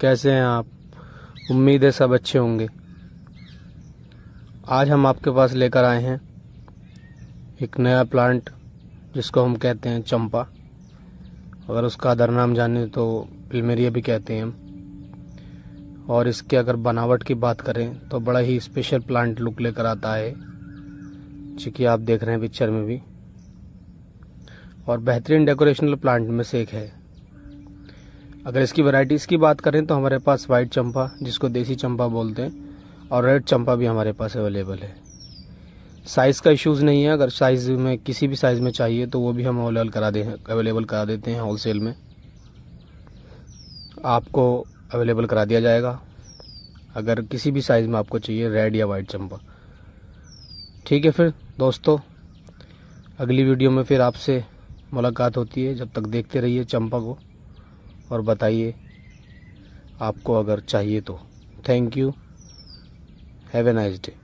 कैसे हैं आप? उम्मीद है सब अच्छे होंगे। आज हम आपके पास लेकर आए हैं एक नया प्लांट जिसको हम कहते हैं चंपा। अगर उसका अदर नाम जाने तो प्लमेरिया भी कहते हैं हम। और इसके अगर बनावट की बात करें तो बड़ा ही स्पेशल प्लांट लुक लेकर आता है। जो कि आप देख रहे हैं पिक्चर में भी। और बेहतरीन डेकोरेशनल प्लांट में से एक है। अगर इसकी वैरायटीज़ की बात करें तो हमारे पास वाइट चंपा, जिसको देसी चंपा बोलते हैं, और रेड चंपा भी हमारे पास अवेलेबल है। साइज़ का इश्यूज़ नहीं है, अगर साइज़ में, किसी भी साइज़ में चाहिए तो वो भी हम अवेलेबल करा दे अवेलेबल करा देते हैं होलसेल में। आपको अवेलेबल करा दिया जाएगा, अगर किसी भी साइज़ में आपको चाहिए रेड या वाइट चंपा। ठीक है फिर, दोस्तों, अगली वीडियो में फिर आपसे मुलाकात होती है। जब तक देखते रहिए चंपा को। और बताइए आपको अगर चाहिए तो। Thank you have a nice day